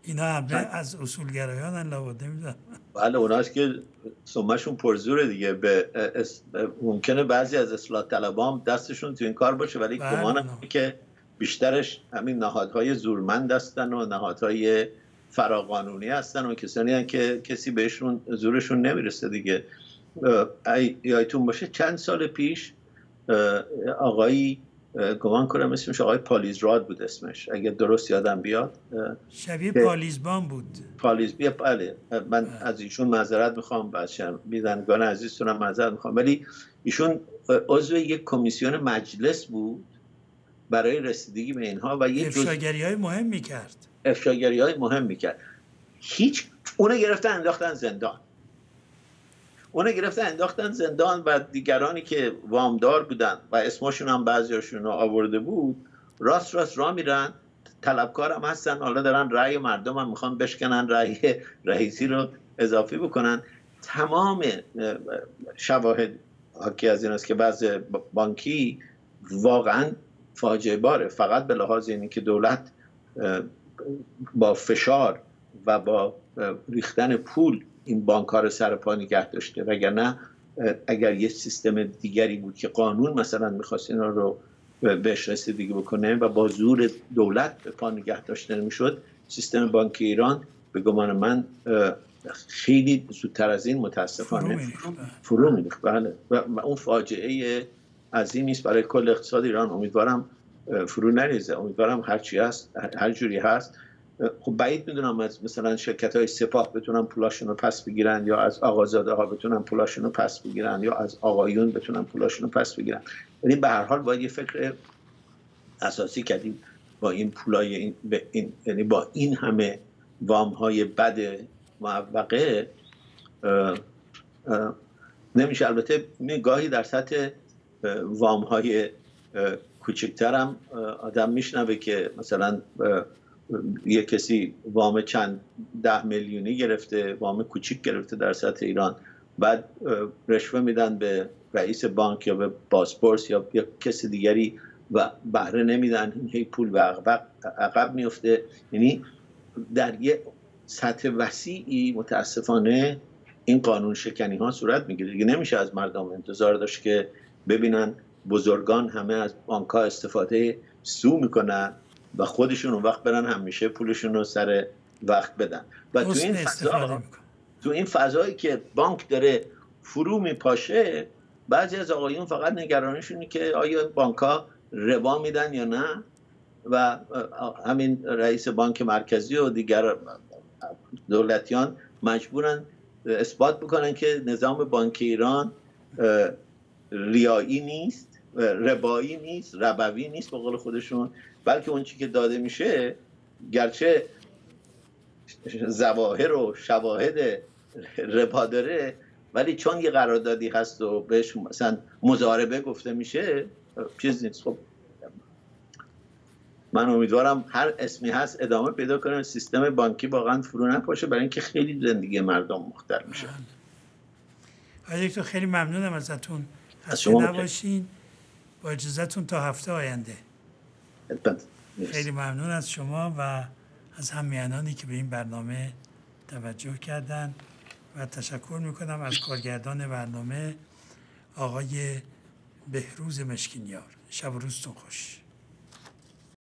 اینا از اصولگرایان لابد نمی‌دونم. بله اوناست که سمشون پرزوره دیگه. به ممکنه بعضی از اصلاح طلبام دستشون تو این کار باشه ولی بله، گمانم. که بیشترش همین نهادهای زورمند هستن و نهادهای فراقانونی هستن و کسانی هستن که کسی بهشون زورشون نمی‌رسه دیگه. ای- یادتون باشه چند سال پیش اه، آقایی اه، گمان کنم اسمش آقای پالیزراد بود اسمش. اگه درست یادم بیاد اه، شبیه پالیزبان بود. پالیز بیا بله. من از ایشون معذرت می‌خوام بچه بیدنگان عزیزتونم معذرت می‌خوام. ولی ایشون عضو یک کمیسیون مجلس بود برای رسیدگی به اینها و یک جز افشاگری های مهم می‌کرد. افشاگری های مهم می‌کرد. هیچ اونو گرفتن انداختن زندان. اونو گرفتن انداختن زندان و دیگرانی که وامدار بودن و اسمشون هم بعضیاشون آورده بود راست راست را میرن طلبکار هم هستن حالا دارن رأی مردم هم می‌خوان بشکنن رأی رئیسی رو اضافی بکنن. تمام اه، شواهد حاکی از این است که بعض بانکی واقعا فاجعه باره فقط به لحاظ اینی که دولت با فشار و با ریختن پول این بانک ها رو سر پا نگه داشته. وگرنه اگر یه سیستم دیگری بود که قانون مثلا می‌خواست اینا رو بهش رسیدگی بکنه و با زور دولت به پا نگه داشته نمی‌شد سیستم بانک ایران به گمان من خیلی زودتر از این متاسفانه. فرو میریخت. بله. و اون فاجعه عظیمی است برای کل اقتصاد ایران. امیدوارم فرو نریزه. امیدوارم هرچی هست هر جوری هست. خب بعید می‌دونم از مثلا شرکت های سپاه بتونن پولاشون رو پس بگیرن یا از آقازاده ها بتونن پولاشون رو پس بگیرن یا از آقایون بتونن پولاشون رو پس بگیرن. ولی به هر حال باید یه فکر اساسی کردیم با این پولای این, این یعنی با این همه وام های بد اه، نمیشه. البته گاهی در سطح وام های کوچکتر هم آدم میشنوه که مثلا یه کسی وام چند ده میلیونی گرفته وام کوچیک گرفته در سطح ایران. بعد رشوه میدن به رئیس بانک یا به بازپرس یا یا کسی دیگری و بهره نمیدن. این هی پول به عقب, عقب میفته یعنی در یه سطح وسیعی متاسفانه این قانون شکنی ها صورت می‌گیره. دیگه نمیشه از مردم انتظار داشت که ببینن بزرگان همه از بانک ها استفاده سو می‌کنن و خودشون اون وقت برن همیشه پولشون رو سر وقت بدن. و تو این فضا تو این فضایی که بانک داره فرو میپاشه بعضی از آقایون فقط نگرانشونه که آیا بانک ها ربا میدن یا نه؟ و همین رئیس بانک مرکزی و دیگر دولتیان مجبورن اثبات بکنن که نظام بانک ایران ریایی نیست. ربایی نیست ربوی نیست به قول خودشون. بلکه اون چی که داده میشه گرچه زواهر و شواهد ربا داره ولی چون یه قراردادی هست و بهش مثلا مزاربه گفته میشه چیز نیست. خب من امیدوارم هر اسمی هست ادامه پیدا کنه سیستم بانکی واقعا فرو نپاشه برای اینکه خیلی زندگی مردم مختل میشه. آقای دکتر خیلی ممنونم ازتون. از شما نباشین. با اجازهتون تا هفته آینده. خدمت. خیلی ممنون از شما و از همیهنانی که به این برنامه توجه کردن و تشکر می‌کنم از کارگردان برنامه آقای بهروز مشکینیار. شب و روزتون خوش.